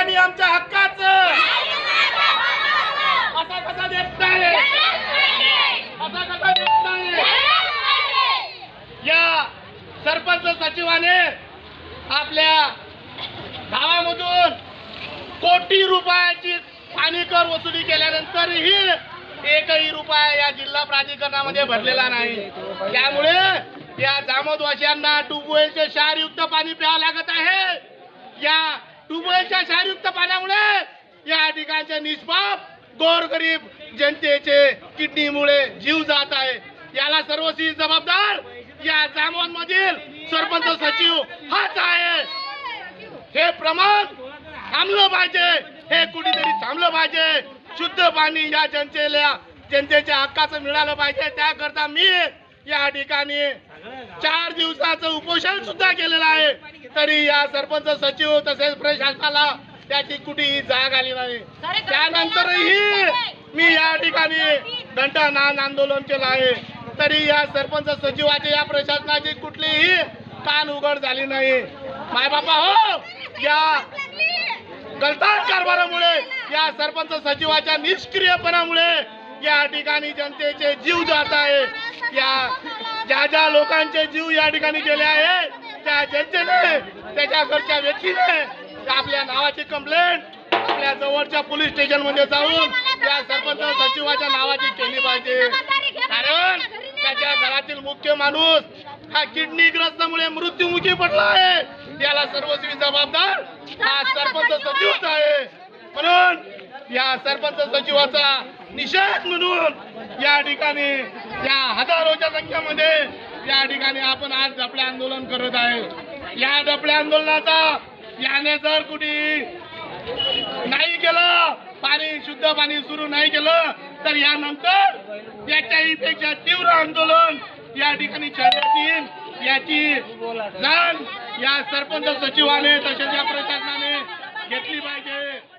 पाणी आमच्या हक्काचं. असा कसा देत नाही. असा कसा देत नाही. या सरपंच सचिवाने आपल्या गावामधून कोटी रुपयाची पाणी कर वसुली केल्यानंतरही एकही रुपया या जिल्हा प्राधिकरणामध्ये भरलेला नाही. त्यामुळे या जामोदवासियांना ट्यूबवेलचे क्षारयुक्त पाणी प्यावं लागत आहे. या ट्यूबवेलच्या क्षारयुक्त पाण्यामुळे या ठिकाणचे निष्पाप गोरगरीब जनतेचे किडनीमुळे जीव जात आहे. याला सर्वस्वी जबाबदार या जामोद मधील सरपंच सचिव हाच आहे. हे प्रमाण थांबलं पाहिजे. हे कुठेतरी थांबलं पाहिजे. शुद्ध पाणी या जनतेला जनतेच्या हक्काचं मिळालं पाहिजे. त्याकरता मी या ठिकाणी चार दिवसाचं उपोषण सुद्धा केलेलं आहे. तरी या सरपंच सचिव तसेच प्रशासनाला त्याची कुठेही जाग आली नाही. त्यानंतरही मी या ठिकाणी घंटानाद आंदोलन केलं आहे. तरी या सरपंच सचिवाची या प्रशासनाची कुठलीही कान उघड झाली नाही. मायबापा हो! या गलतान कारभारामुळे या सरपंच सचिवाच्या निष्क्रियपणामुळे या ठिकाणी जनतेचे जीव जात आहे. या ज्या ज्या लोकांचे जीव या ठिकाणी गेले आहे त्या जनतेने त्याच्या घरच्या व्यक्तीने आपल्या नावाची कंप्लेंट आपल्या जवळच्या पोलीस स्टेशनमध्ये जाऊन या सरपंच सचिवाच्या नावाची केली पाहिजे. कारण त्याच्या घरातील मुख्य माणूस हा किडनी ग्रस्तामुळे मृत्यूमुखी पडला आहे. याला सर्वस्वी जबाबदार हा सरपंच सचिवच आहे. म्हणून या सरपंच सचिवाचा निषेध म्हणून या ठिकाणी या हजारोच्या संख्येमध्ये या ठिकाणी आपण आज डपळे आंदोलन करत आहे. या डपळे आंदोलनाचा याने जर कुठे नाही केलं पाणी शुद्ध पाणी सुरू नाही केलं तर यानंतर याच्याही पेक्षा तीव्र आंदोलन या ठिकाणी करण्यात येईल. याची जाण या सरपंच सचिवाने तसेच या प्रशासनाने घेतली पाहिजे.